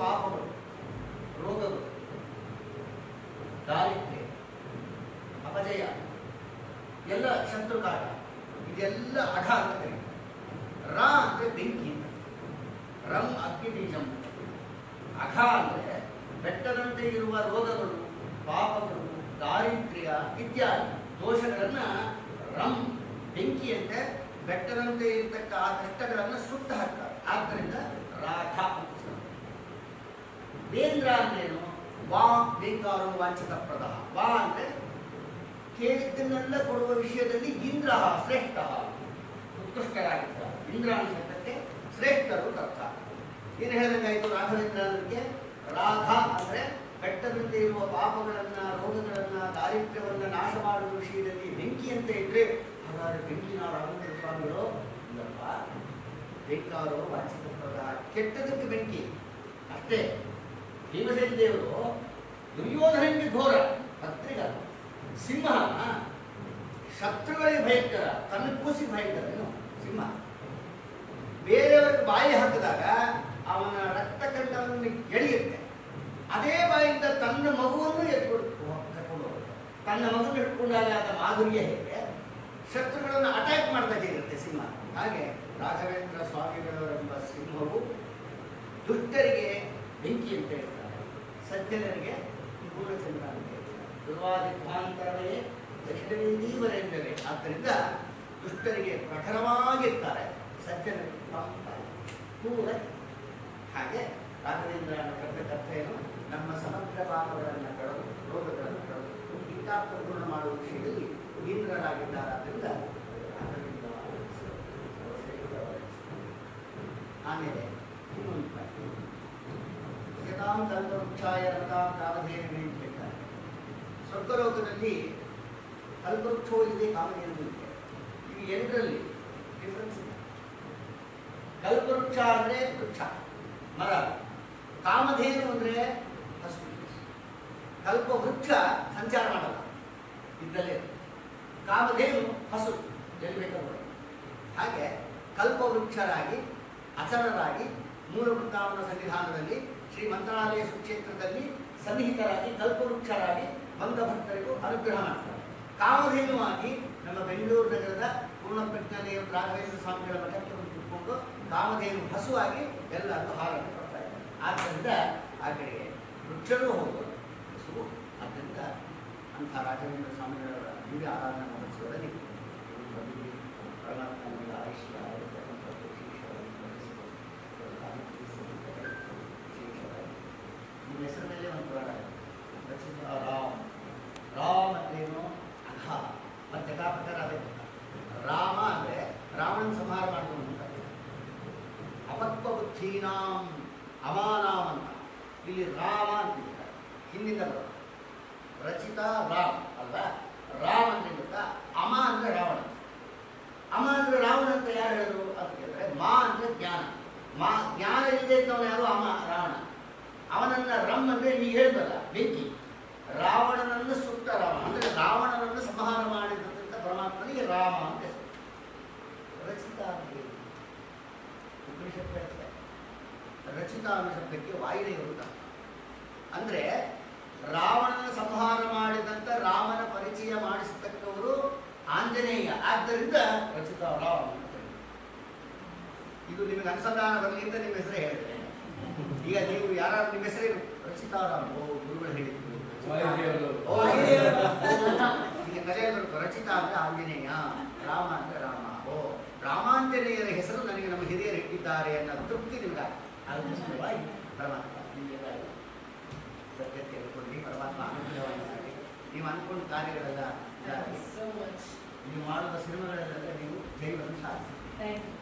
ಪಾಪಗಳು, ರೋಗಗಳು, ದಾರಿದ್ರ್ಯ, ಅಪಜಯ, ಎಲ್ಲ ಶತ್ರುಕಾರ ಇದೆಲ್ಲ ಅಘ ಅಂತ ಕರೀತಾರೆ ರಾ ಅಂದ್ರೆ ಬೆಂಕಿ ರಂ ಅಗ್ನಿ ಬೀಜಂ. ಅಘ ಅಂದ್ರೆ ಬೆಟ್ಟದಂತೆ ಇರುವ ರೋಗಗಳು, ಪಾಪಗಳು, ದಾರಿದ್ರ್ಯ ಇತ್ಯಾದಿ ದೋಷಗಳನ್ನ ರಂ ಬೆಂಕಿಯಂತೆ ಬೆಟ್ಟದಂತೆ ಇರತಕ್ಕ ಆ ಕಷ್ಟಗಳನ್ನ ಸುತ್ತ ಹಾಕ್ತಾರೆ. ಆದ್ದರಿಂದ ರಾಧ ಅಂತ ವೇಂದ್ರ ಅಂದ್ರೇನು ವಾ ಬೇಂಗಾರ ವಾಂಚಿತ ಪ್ರದ ವಾ ಅಂದ್ರೆ ಕೇಳಿದ್ದನ್ನೆಲ್ಲ ಕೊಡುವ ವಿಷಯದಲ್ಲಿ ಇಂದ್ರ, ಶ್ರೇಷ್ಠ. ಉತ್ಕೃಷ್ಟರಾಗಿದ್ದಾರೆ ಇಂದ್ರ ಶಬ್ದಕ್ಕೆ ಶ್ರೇಷ್ಠರು ಅಂತ ಅರ್ಥ ಏನು ಹೇಳಿದಂಗಾಯ್ತು ರಾಘವೇಂದ್ರನಿಗೆ? ರಾಧಾ ಅಂದ್ರೆ ಬೆಟ್ಟದಂತೆ ಇರುವ ಪಾಪಗಳನ್ನ, ರೋಗಗಳನ್ನ, ದಾರಿದ್ರ್ಯವನ್ನ ನಾಶ ಮಾಡುವ ವಿಷಯದಲ್ಲಿ ಬೆಂಕಿಯಂತೆ ಇದ್ರೆ, ಹಾಗಾದ್ರೆ ಬೆಂಕಿನ ರಾಘವೇಂದ್ರ ಸ್ವಾಮಿಗಳು ಇಲ್ಲಪ್ಪ ಬೇಕಾರೋ ವಾಚಿತ ಪ್ರದ ಕೆಟ್ಟದಕ್ಕೆ ಬೆಂಕಿ. ಅಷ್ಟೇ. ಭೀಮಸೇನ ದೇವರು ದುರ್ಯೋಧನಿಗೆ ಘೋರ ಪತ್ರಿಕ ಸಿಂಹ, ಶತ್ರುಗಳಿಗೆ ಭಯಂಕರ ತನ್ನ ಕೂಸಿ ಭಯಂಕರ ಏನು? ಸಿಂಹ. ಬೇರೆಯವರಿಗೆ ಬಾಯಿ ಹಾಕಿದಾಗ ಅವನ ರಕ್ತ ಕಂಠವನ್ನು ಎಳೆಯುತ್ತೆ. ಅದೇ ಬಾಯಿಂದ ತನ್ನ ಮಗುವನ್ನು ಎತ್ಕೊಂಡು ಕರ್ಕೊಂಡು ತನ್ನ ಮಗುವನ್ನು ಇಟ್ಕೊಂಡಾಗ ಆದ ಮಾಧುರ್ಯ ಹೇಗೆ? ಶತ್ರುಗಳನ್ನು ಅಟ್ಯಾಕ್ ಮಾಡ್ತಾ ಸಿಂಹ. ಹಾಗೆ ರಾಘವೇಂದ್ರ ಸ್ವಾಮಿಗಳವರೆಂಬ ಸಿಂಹವು ದುಷ್ಟರಿಗೆ ಬೆಂಕಿ ಅಂತ ಹೇಳ್ತಾರೆ ಸಜ್ಜನರಿಗೆ ಅಂತ ಹೇಳ್ತಾರೆ. ದುರ್ವಾದಿಧ್ವಾಂತರವೇ ದಕ್ಷಿಣವೀವರೆಂದರೆ ಆದ್ದರಿಂದ ದುಷ್ಟರಿಗೆ ಪ್ರಖರವಾಗಿರ್ತಾರೆ ಸಜ್ಜನರಿಗೆ ಪೂರ ಹಾಗೆ ರಾಘವೇಂದ್ರ ಕರ್ತ ಕರ್ತೆಯನ್ನು ನಮ್ಮ ಸಮಗ್ರ ಪಾಪಗಳನ್ನು ಕಳೆದು, ರೋಗಗಳನ್ನು ಕಳೆದು ಗೀತಾ ಪೂರ್ಣ ಮಾಡುವ ವಿಷಯದಲ್ಲಿ ಯಥಾಂ ಕಲ್ಪವೃಕ್ಷಾಯ ರಥಾಂ ಕಾಮಧೇನು ಹೇಳ್ತಾರೆ ಸ್ವರ್ಗಲೋಕದಲ್ಲಿ ಕಲ್ಪವೃಕ್ಷವೂ ಇದೆ ಕಾಮಧೇನು ಇದೆ ಈ ಎರಡರಲ್ಲಿ ಡಿಫ್ರೆನ್ಸ್ ಇದೆ. ಕಲ್ಪವೃಕ್ಷ ಅಂದ್ರೆ ವೃಕ್ಷ ಮರ. ಕಾಮಧೇನು ಅಂದ್ರೆ ಹಸು. ಕಲ್ಪವೃಕ್ಷ ಸಂಚಾರ ಮಾಡಲ್ಲ. ಇದ್ದಲ್ಲೇ ಕಾಮಧೇನು ಹಸು. ಎಲ್ಲಿ ಹಾಗೆ ಕಲ್ಪವೃಕ್ಷರಾಗಿ ಅಚರರಾಗಿ ಮೂಲ ವೃಂದಾವನ ಸನ್ನಿಧಾನದಲ್ಲಿ ಶ್ರೀ ಮಂತ್ರಾಲಯ ಸುಕ್ಷೇತ್ರದಲ್ಲಿ ಸನ್ನಿಹಿತರಾಗಿ, ಕಲ್ಪವೃಕ್ಷರಾಗಿ ಬಂದ ಭಕ್ತರಿಗೂ ಅನುಗ್ರಹ ಮಾಡ್ತಾರೆ. ಕಾಮಧೇನುವಾಗಿ ನಮ್ಮ ಬೆಂಗಳೂರು ನಗರದ ಪೂರ್ಣಪ್ರಜ್ಞಾಲಯ ರಾಘವೇಂದ್ರ ಸ್ವಾಮಿಗಳ ಮಠಕ್ಕೆ ಬಂದು ಕುತ್ಕೊಂಡು ಕಾಮಧೇನು ಹಸುವಾಗಿ ಎಲ್ಲರಿಗೂ ಹಾರನ್ನು ಕೊಡ್ತಾ ಇದ್ದಾರೆ. ಆದ್ದರಿಂದ ಆ ಕಡೆಗೆ ವೃಕ್ಷರೂ ಹೌದು ಹಸುವು. ಆದ್ದರಿಂದ ಅಂಥ ರಾಘವೇಂದ್ರ ಸ್ವಾಮಿಗಳವರ ದಿವ್ಯ ಆರಾಧನೆ ಮಹೋತ್ಸವದಲ್ಲಿ ಪರಮಾತ್ಮನಿಗೆ ಆಯುಷ್ಯ ಆಗಿರ್ತಕ್ಕಂಥದ್ದು ವಿಶೇಷವಾಗಿ ನಿಮ್ಮ ಹೆಸರಿನಲ್ಲೇ ಒಂದು ಪುರಾಣ ಇದೆ. ರಚಿತ ರಾಮ್ ರಾಮ್ ಅಂದ್ರೇನು ಅಘ ಮತ್ತೆ ಕಾ ಪ್ರಕಾರ ಅದೇ ರಾಮ ಅಂದ್ರೆ ರಾವಣನ ಸಂಹಾರ ಮಾಡುವುದು ಅಂತ ಬುದ್ಧೀನಾಂ ಅಮಾನಾಂ ಅಂತ ಇಲ್ಲಿ ರಾಮ ಅಂತಿದ್ದಾರೆ ಹಿಂದಿನ ರಚಿತಾ ರಾಮ್ ಅಲ್ಲ ರಾಮ್ ಅಂದ್ರೆ ಗೊತ್ತಾ ಅಮ ಅಂದ್ರೆ ರಾವಣ. ಅಮ ರಾವಣ ಅಂತ ಯಾರು ಹೇಳಿದ್ರು? ಅಂತ ಕೇಳಿದ್ರೆ ಮಾ ಅಂದ್ರೆ ಜ್ಞಾನ. ಮಾ ಜ್ಞಾನ ಇಲ್ಲದೆ ಇದ್ದವನು ಯಾರು? ಅಮ, ರಾವಣ. ಅವನನ್ನ ರಮ್ ಅಂದ್ರೆ ಈಗ ಹೇಳ್ದಲ್ಲ, ಬೆಂಕಿ. ರಾವಣನನ್ನು ಸುಟ್ಟ ರಾವಣ. ಅಂದ್ರೆ ರಾವಣನನ್ನು ಸಂಹಾರ ಮಾಡಿದಂತ ಪರಮಾತ್ಮನಿಗೆ ರಾಮ ಅಂತ ಹೆಸರು ರಚಿತ ಅಂತ ಹೇಳಿ ಉಪನಿಷತ್ತು ಹೇಳ್ತಾರೆ ರಚಿತ ಅನ್ನೋ ಶಬ್ದಕ್ಕೆ ವಾಯುದೇವರು ಅಂತ. ಅಂದ್ರೆ ರಾವಣನ ಸಂಹಾರ ಮಾಡಿದಂತ ರಾಮನ ಪರಿಚಯ ಮಾಡಿಸತಕ್ಕವರು ಆಂಜನೇಯ. ಆದ್ದರಿಂದ ರಚಿತ ರಾವ್ ಇದು ನಿಮಗೆ ಅನುಸಂಧಾನ ಬರಲಿ ಅಂತ ನಿಮ್ಮ ಹೆಸರು ಹೇಳಿದೆ ಈಗ ನೀವು ಯಾರು ನಿಮ್ಮ ಹೆಸರು ರಚಿತ ರಾಮ್ ಓ, ಗುರುಗಳು ಹೇಳಿದ್ರು ರಚಿತ. ಅಂದ್ರೆ ಆಂಜನೇಯ, ರಾಮ ಅಂದ್ರೆ ರಾಮ. ಓ, ರಾಮಾಂಜನೇಯರ ಹೆಸರು ನನಗೆ ನಮ್ಮ ಹಿರಿಯರು ಇಟ್ಟಿದ್ದಾರೆ ಅನ್ನೋ ತೃಪ್ತಿ ನಿಮ್ಗೆ ಅದಕ್ಕೋಸ್ಕರವಾಗಿ ಪರಮಾತ್ಮ ನಿಮಗೆಲ್ಲ ಸತ್ಯತೆ ಹೇಳ್ಕೊಂಡು ಪರಮಾತ್ಮ ಅನುಗ್ರಹವನ್ನು ಮಾಡಿ ನೀವು ಅನ್ಕೊಂಡ ಕಾರ್ಯಗಳೆಲ್ಲ ಇದಾಗಿ so much. ನೀವು ಮಾಡುವ ಸಿನಿಮಾಗಳಲ್ಲೆಲ್ಲ ನೀವು ಜೈವನ್ನು ಸಾಧಿಸಿ Thank you.